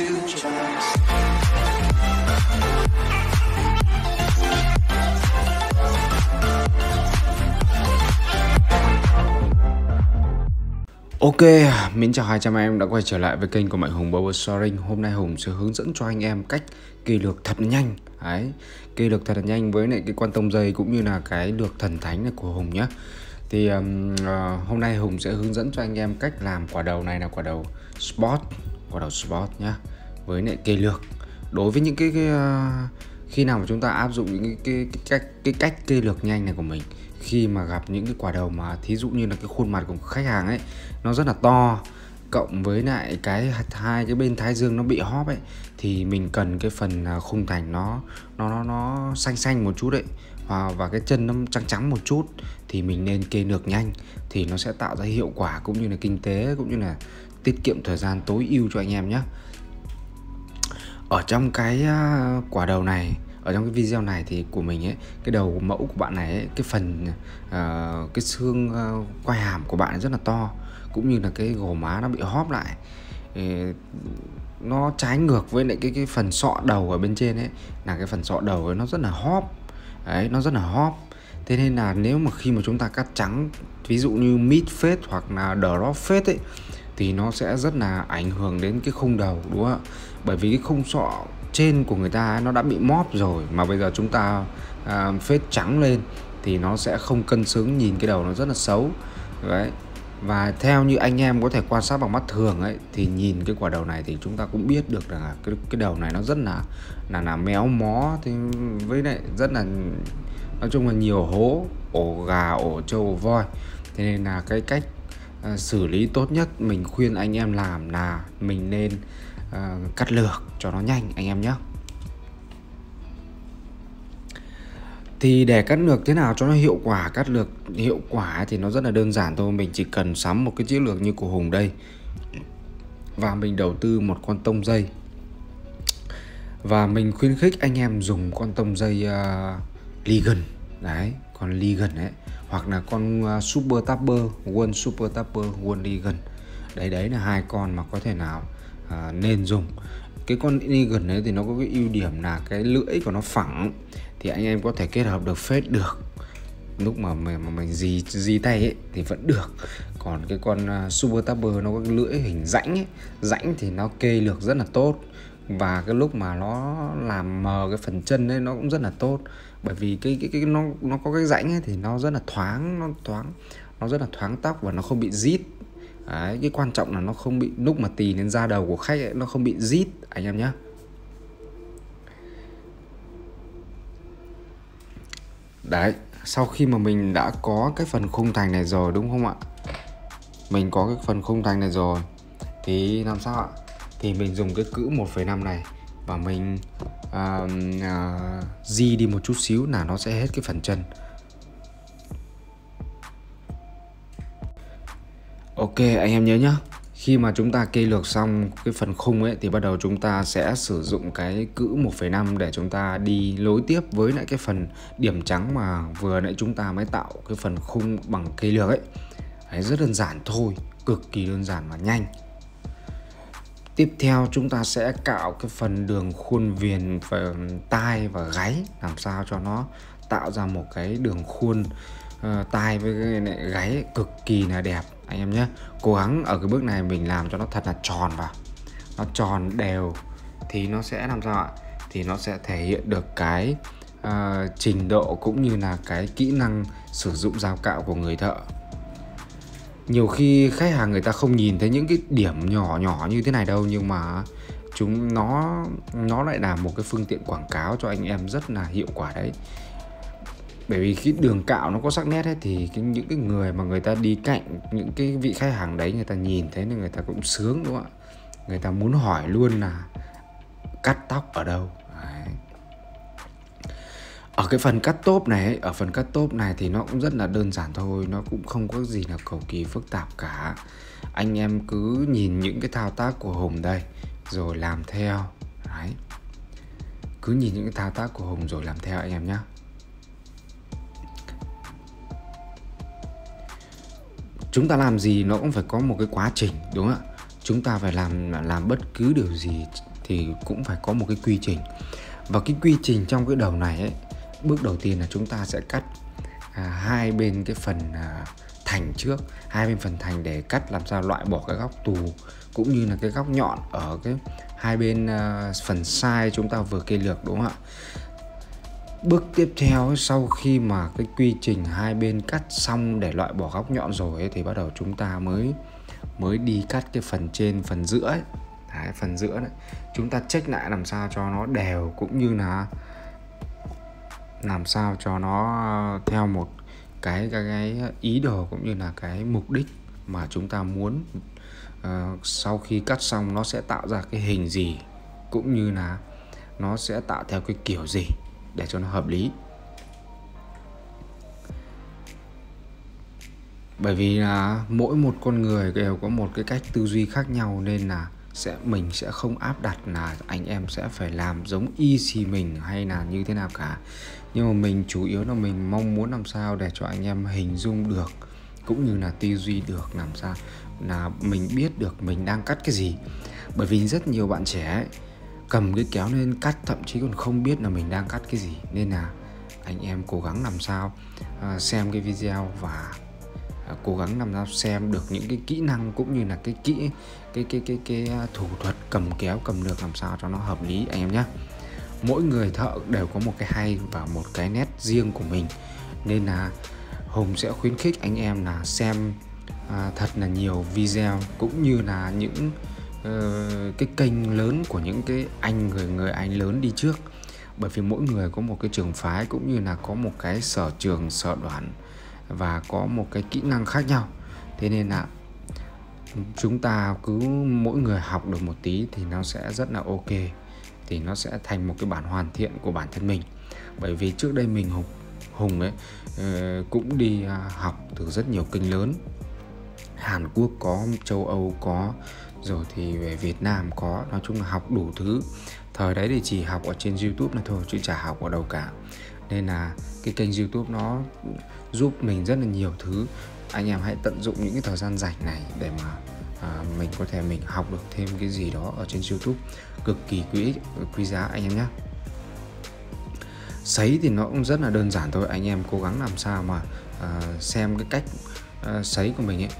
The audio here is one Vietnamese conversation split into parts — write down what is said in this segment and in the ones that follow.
I got. Ok, mình chào 200 em đã quay trở lại với kênh của Mạnh Hùng Barber Soaring Hôm nay Hùng sẽ hướng dẫn cho anh em cách kỳ lược thật nhanh. Đấy, kỳ lược thật là nhanh với lại cái quan tông dây cũng như là cái lược thần thánh này của Hùng nhé Thì um, uh, hôm nay Hùng sẽ hướng dẫn cho anh em cách làm quả đầu này là quả đầu spot. Quả đầu spot nhá Với lại kê lược Đối với những cái, cái uh, khi nào mà chúng ta áp dụng những cái, cái, cái, cách cái cách kê lược nhanh này của mình khi mà gặp những cái quả đầu mà thí dụ như là cái khuôn mặt của khách hàng ấy nó rất là to cộng với lại cái hai cái bên thái dương nó bị hóp ấy thì mình cần cái phần à, khung thành nó nó nó nó xanh xanh một chút đấy và và cái chân nó trắng trắng một chút thì mình nên kê được nhanh thì nó sẽ tạo ra hiệu quả cũng như là kinh tế cũng như là tiết kiệm thời gian tối ưu cho anh em nhé. Ở trong cái à, quả đầu này ở trong cái video này thì của mình ấy cái đầu mẫu của bạn này ấy, cái phần uh, cái xương uh, quai hàm của bạn ấy rất là to cũng như là cái gò má nó bị hóp lại. Ê, nó trái ngược với lại cái cái phần sọ đầu ở bên trên ấy là cái phần sọ đầu ấy nó rất là hóp. Đấy nó rất là hóp. Thế nên là nếu mà khi mà chúng ta cắt trắng ví dụ như mid face hoặc là drop face ấy thì nó sẽ rất là ảnh hưởng đến cái khung đầu đúng không ạ? Bởi vì cái khung sọ trên của người ta ấy, nó đã bị móp rồi mà bây giờ chúng ta à, phết trắng lên thì nó sẽ không cân xứng nhìn cái đầu nó rất là xấu. Đấy. Và theo như anh em có thể quan sát bằng mắt thường ấy thì nhìn cái quả đầu này thì chúng ta cũng biết được là cái cái đầu này nó rất là là là méo mó thì với lại rất là nói chung là nhiều hố ổ gà ổ trâu ổ voi. Thế nên là cái cách Ờ, xử lý tốt nhất mình khuyên anh em làm là mình nên uh, cắt lược cho nó nhanh anh em nhé. Thì để cắt lược thế nào cho nó hiệu quả cắt lược hiệu quả thì nó rất là đơn giản thôi. Mình chỉ cần sắm một cái chiếc lược như của hùng đây. Và mình đầu tư một con tông dây. Và mình khuyến khích anh em dùng con tông dây ờ, uh, Ligon đấy con Ligon ấy hoặc là con à, Super Tapper One Super Tapper One Ligon đấy đấy là hai con mà có thể nào à, nên dùng. Cái con Ligon ấy thì nó có cái ưu điểm là cái lưỡi của nó phẳng thì anh em có thể kết hợp được phết được. Lúc mà mình mà mình dì dì tay ấy thì vẫn được. Còn cái con uh, super tapper nó có cái lưỡi hình rãnh ấy rãnh thì nó kê lược rất là tốt. Và cái lúc mà nó làm mờ cái phần chân ấy nó cũng rất là tốt bởi vì cái cái cái nó nó có cái rãnh ấy thì nó rất là thoáng nó thoáng nó rất là thoáng tóc và nó không bị rít Đấy, cái quan trọng là nó không bị lúc mà tì lên da đầu của khách ấy, nó không bị rít anh em nhé Đấy, sau khi mà mình đã có cái phần khung thành này rồi đúng không ạ? Mình có cái phần khung thành này rồi Thì làm sao ạ? Thì mình dùng cái cữ 1,5 này và mình uh, uh, di đi một chút xíu là nó sẽ hết cái phần chân. Ok anh em nhớ nhá. Khi mà chúng ta kê lược xong cái phần khung ấy thì bắt đầu chúng ta sẽ sử dụng cái cữ 1,5 để chúng ta đi lối tiếp với lại cái phần điểm trắng mà vừa nãy chúng ta mới tạo cái phần khung bằng cây lược ấy. Đấy, rất đơn giản thôi cực kỳ đơn giản và nhanh. Tiếp theo chúng ta sẽ cạo cái phần đường khuôn viền và tai và gáy làm sao cho nó tạo ra một cái đường khuôn uh, tai với cái này gáy cực kỳ là đẹp anh em nhé. Cố gắng ở cái bước này mình làm cho nó thật là tròn vào. Nó tròn đều thì nó sẽ làm sao ạ? Thì nó sẽ thể hiện được cái uh, trình độ cũng như là cái kỹ năng sử dụng dao cạo của người thợ nhiều khi khách hàng người ta không nhìn thấy những cái điểm nhỏ nhỏ như thế này đâu nhưng mà chúng nó nó lại là một cái phương tiện quảng cáo cho anh em rất là hiệu quả đấy. Bởi vì cái đường cạo nó có sắc nét ấy thì cái, những cái người mà người ta đi cạnh những cái vị khách hàng đấy người ta nhìn thấy nên người ta cũng sướng đúng không ạ? Người ta muốn hỏi luôn là cắt tóc ở đâu? Đấy ở cái phần cắt tốp này ở phần cắt tốp này thì nó cũng rất là đơn giản thôi, nó cũng không có gì là cầu kỳ phức tạp cả. Anh em cứ nhìn những cái thao tác của hùng đây, rồi làm theo. Đấy. Cứ nhìn những cái thao tác của hùng rồi làm theo anh em nhé chúng ta làm gì nó cũng phải có một cái quá trình, đúng không ạ? Chúng ta phải làm làm bất cứ điều gì thì cũng phải có một cái quy trình. Và cái quy trình trong cái đầu này ấy bước đầu tiên là chúng ta sẽ cắt à, hai bên cái phần à, thành trước. Hai bên phần thành để cắt làm sao loại bỏ cái góc tù cũng như là cái góc nhọn ở cái hai bên à, phần sai chúng ta vừa kê lược đúng không ạ? Bước tiếp theo sau khi mà cái quy trình hai bên cắt xong để loại bỏ góc nhọn rồi ấy, thì bắt đầu chúng ta mới mới đi cắt cái phần trên phần giữa ấy. Đấy, phần giữa đấy. Chúng ta check lại làm sao cho nó đều cũng như là làm sao cho nó ờ, theo một cái cái, cái ý đồ cũng như là cái mục đích mà chúng ta muốn uh, sau khi cắt xong nó sẽ tạo ra cái hình gì cũng như là nó sẽ tạo theo cái kiểu gì để cho nó hợp lý. Bởi vì là mỗi một con người đều có một cái cách tư duy khác nhau nên là sẽ mình sẽ không áp đặt là anh em sẽ phải làm giống y xì mình hay là như thế nào cả. Nhưng mà mình chủ yếu là mình mong muốn làm sao để cho anh em hình dung được cũng như là tư duy được làm sao là mình biết được mình đang cắt cái gì. Bởi vì rất nhiều bạn trẻ ấy, cầm cái kéo lên cắt thậm chí còn không biết là mình đang cắt cái gì. Nên là anh em cố gắng làm sao uh, xem cái video và À, cố gắng làm sao xem được những cái kỹ năng cũng như là cái kỹ cái cái cái cái, cái thủ thuật cầm kéo cầm lược làm sao cho nó hợp lý anh em nhé mỗi người thợ đều có một cái hay và một cái nét riêng của mình. Nên là hùng sẽ khuyến khích anh em là xem à, thật là nhiều video cũng như là những uh, cái kênh lớn của những cái anh người người anh lớn đi trước. Bởi vì mỗi người có một cái trường phái cũng như là có một cái sở trường sở đoản và có một cái kỹ năng khác nhau. Thế nên là chúng ta cứ mỗi người học được một tí thì nó sẽ rất là ok, thì nó sẽ thành một cái bản hoàn thiện của bản thân mình. Bởi vì trước đây mình hùng hùng ấy ờ, cũng đi à, học từ rất nhiều kênh lớn. Hàn Quốc có, châu Âu có, rồi thì về Việt Nam có, nói chung là học đủ thứ. Thời đấy thì chỉ học ở trên YouTube là thôi, chứ chả học ở đâu cả nên là cái kênh YouTube nó giúp mình rất là nhiều thứ. Anh em hãy tận dụng những cái thời gian rảnh này để mà à, mình có thể mình học được thêm cái gì đó ở trên YouTube. Cực kỳ quý quý giá anh em nhé. Sấy thì nó cũng rất là đơn giản thôi. Anh em cố gắng làm sao mà à, xem cái cách à, sấy của mình ấy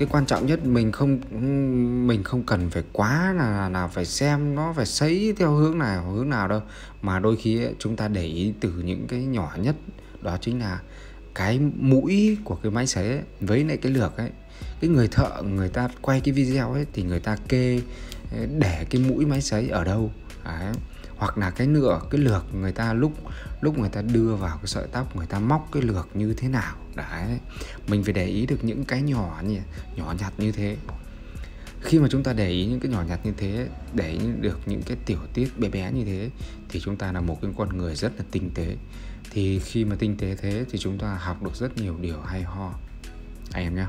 cái quan trọng nhất mình không mình không cần phải quá là là phải xem nó phải sấy theo hướng nào hướng nào đâu. Mà đôi khi ấy, chúng ta để ý từ những cái nhỏ nhất đó chính là cái mũi của cái máy sấy ấy, với lại cái lược ấy. Cái người thợ người ta quay cái video ấy thì người ta kê để cái mũi máy sấy ở đâu. Đấy hoặc là cái nửa, cái lược người ta lúc lúc người ta đưa vào cái sợi tóc, người ta móc cái lược như thế nào. Đấy, mình phải để ý được những cái nhỏ nhỉ, nhỏ nhặt như thế. Khi mà chúng ta để ý những cái nhỏ nhặt như thế, để ý được những cái tiểu tiết bé bé như thế, thì chúng ta là một cái con người rất là tinh tế. Thì khi mà tinh tế thế thì chúng ta học được rất nhiều điều hay ho. Anh em nhé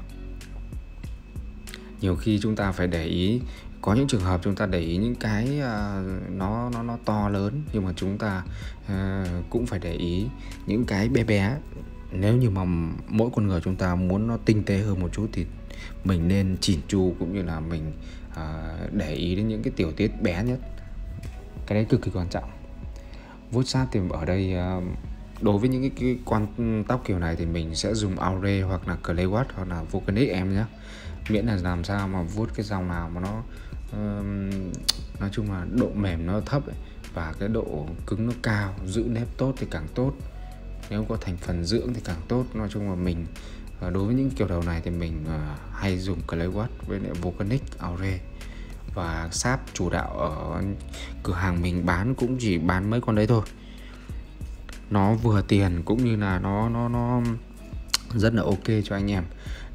nhiều khi chúng ta phải để ý có những trường hợp chúng ta để ý những cái uh, nó nó nó to lớn nhưng mà chúng ta uh, cũng phải để ý những cái bé bé. Nếu như mà mỗi con người chúng ta muốn nó tinh tế hơn một chút thì mình nên chỉn chu cũng như là mình uh, để ý đến những cái tiểu tiết bé nhất. Cái đấy cực kỳ quan trọng. Vuốt sát thì ở đây uh, đối với những cái, cái quan tóc kiểu này thì mình sẽ dùng Aure hoặc là Clay Watt hoặc là Vulcanic em nhé. Miễn là làm sao mà vuốt cái dòng nào mà nó nói chung là độ mềm nó thấp ấy, và cái độ cứng nó cao giữ nếp tốt thì càng tốt. Nếu có thành phần dưỡng thì càng tốt. Nói chung là mình ờ, đối với những kiểu đầu này thì mình uh, hay dùng clay watt với lại volcanic aure và sáp chủ đạo ở cửa hàng mình bán cũng chỉ bán mấy con đấy thôi. Nó vừa tiền cũng như là nó nó nó rất là ok cho anh em.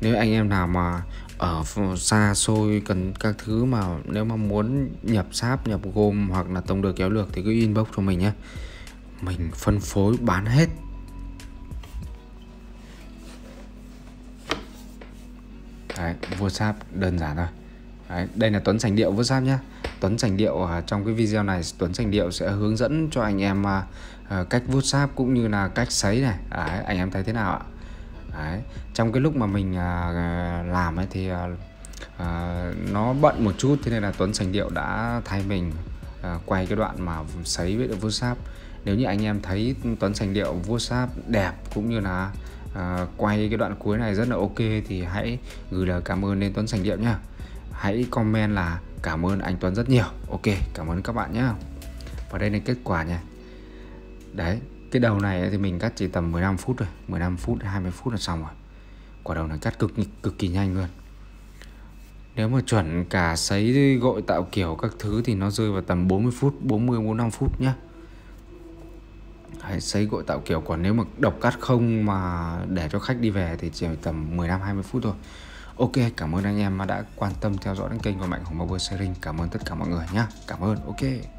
Nếu anh em nào mà ở xa xôi cần các thứ mà nếu mà muốn nhập sáp nhập gôm hoặc là tông được kéo lược thì cứ inbox cho mình nhé. Mình phân phối bán hết. Đấy, vua sáp đơn giản thôi. Đấy, đây là Tuấn Sành Điệu vua sáp nhé Tuấn Sành Điệu à, trong cái video này Tuấn Sành Điệu sẽ hướng dẫn cho anh em à, à, cách vua sáp cũng như là cách sấy này. Đấy, anh em thấy thế nào ạ? Đấy. trong cái lúc mà mình à, à làm ấy thì à, à, nó bận một chút thế nên là Tuấn Sành Điệu đã thay mình à, quay cái đoạn mà sấy với vua sáp nếu như anh em thấy Tuấn Sành Điệu vua sáp đẹp cũng như là à, quay cái đoạn cuối này rất là ok thì hãy gửi lời cảm ơn đến Tuấn Sành Điệu nhá. Hãy comment là cảm ơn anh Tuấn rất nhiều. Ok cảm ơn các bạn nhé và đây là kết quả nha. Đấy cái đầu này thì mình cắt chỉ tầm 15 phút rồi 15 phút 20 phút là xong rồi quả đầu này cắt cực cực kỳ nhanh luôn nếu mà chuẩn cả sấy gội tạo kiểu các thứ thì nó rơi vào tầm 40 phút 40 45 phút nhá Hãy sấy gội tạo kiểu còn nếu mà độc cắt không mà để cho khách đi về thì chỉ tầm 15 20 phút thôi Ok, cảm ơn anh em đã quan tâm theo dõi kênh của Mạnh Hùng Barber Sharing. Cảm ơn tất cả mọi người nhé. Cảm ơn, ok.